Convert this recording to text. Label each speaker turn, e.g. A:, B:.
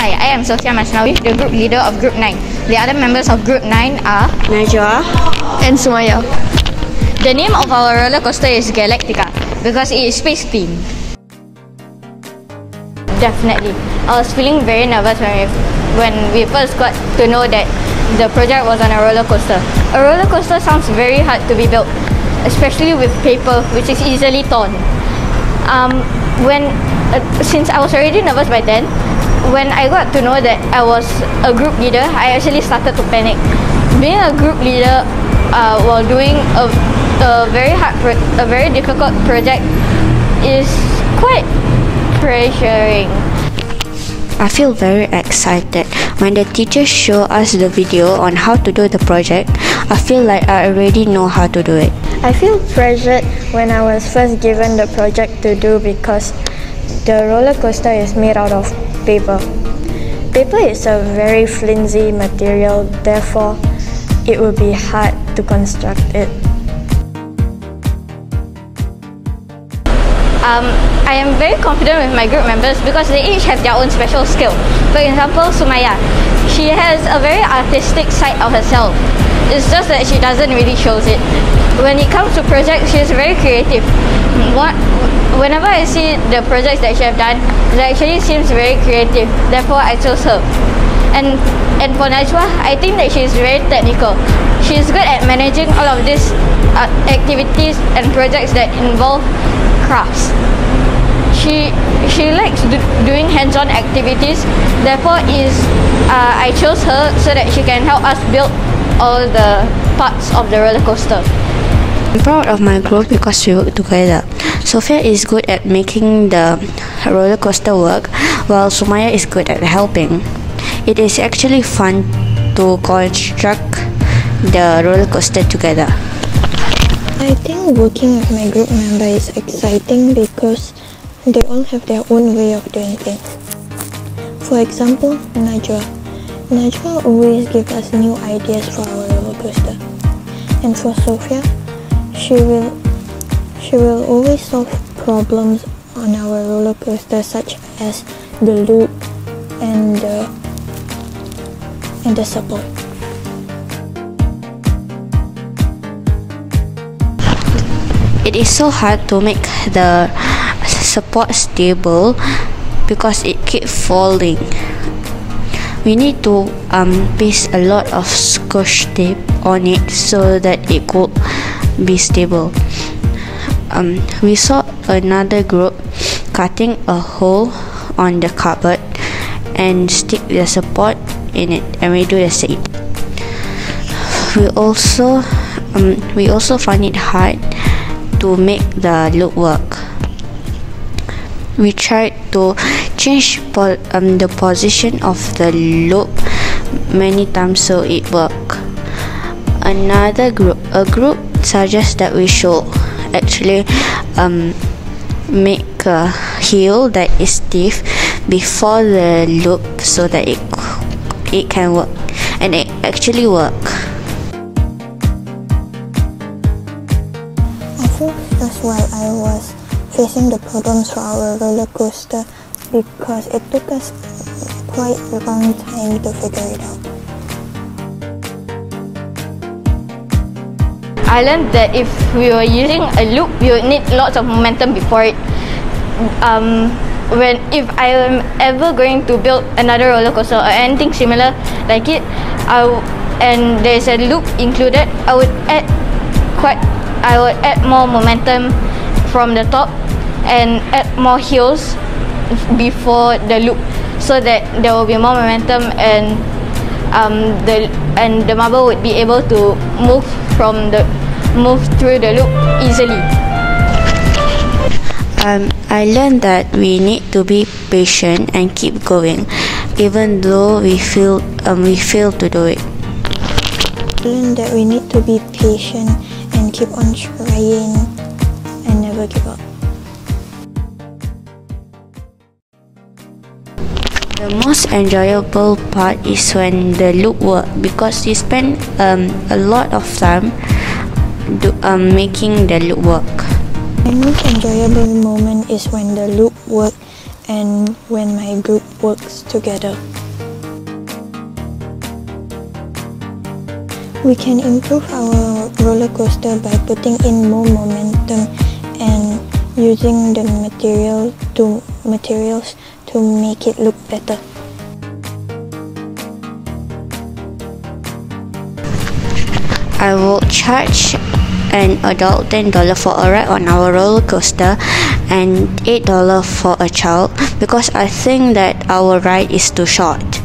A: Hi, I am Sophia Masnawi, the group leader of Group 9. The other members of Group 9 are
B: Najwa
C: and Sumaya.
A: The name of our roller coaster is Galactica because it is space themed. Definitely. I was feeling very nervous when we, when we first got to know that the project was on a roller coaster. A roller coaster sounds very hard to be built, especially with paper, which is easily torn. Um, when uh, since I was already nervous by then, when I got to know that I was a group leader, I actually started to panic. Being a group leader uh, while doing a, a very hard, pro- a very difficult project is quite pressuring.
B: I feel very excited when the teacher show us the video on how to do the project. I feel like I already know how to do it.
C: I feel pressured when I was first given the project to do because the roller coaster is made out of paper. Paper is a very flimsy material, therefore, it will be hard to construct it.
A: Um, I am very confident with my group members because they each have their own special skill. For example, Sumaya, she has a very artistic side of herself. It's just that she doesn't really shows it. When it comes to projects, she's very creative. What, whenever I see the projects that she have done, it actually seems very creative. Therefore, I chose her. And and for Najwa, I think that she is very technical. She is good at managing all of these uh, activities and projects that involve crafts. She she likes do, doing hands-on activities. Therefore, is uh, I chose her so that she can help us build all the parts of the roller coaster.
B: I'm proud of my group because we work together. Sophia is good at making the roller coaster work, while Sumaya is good at helping. It is actually fun to construct the roller coaster together.
C: I think working with my group member is exciting because they all have their own way of doing things. For example, Najwa. Najwa always gives us new ideas for our roller coaster. And for Sophia, she will she will always solve problems on our roller coaster such as the loop and the and the support.
B: It is so hard to make the support stable because it keeps falling. We need to um, paste a lot of scotch tape on it so that it could be stable. Um, we saw another group cutting a hole on the cupboard and stick the support in it and we do the same. We also um, we also find it hard to make the loop work. We tried to change po- um, the position of the loop many times so it worked. Another group, a group suggests that we should actually um, make a heel that is stiff before the loop so that it it can work and it actually work.
C: I think that's why I was facing the problems for our roller coaster because it took us quite a long time to figure it out.
A: I learned that if we were using a loop, we would need lots of momentum before it. Um, when if I am ever going to build another roller coaster or anything similar like it, I w- and there's a loop included, I would add quite, I would add more momentum from the top and add more heels before the loop, so that there will be more momentum and um, the and the marble would be able to move from the move through the loop easily.
B: Um, I learned that we need to be patient and keep going, even though we feel um, we fail to do it.
C: I learned that we need to be patient and keep on trying and never give up.
B: The most enjoyable part is when the loop work because you spend um, a lot of time do, um, making the loop work.
C: My most enjoyable moment is when the loop works and when my group works together. We can improve our roller coaster by putting in more momentum and using the material to materials to make it look better.
B: I will charge an adult $10 for a ride on our roller coaster and $8 for a child because I think that our ride is too short.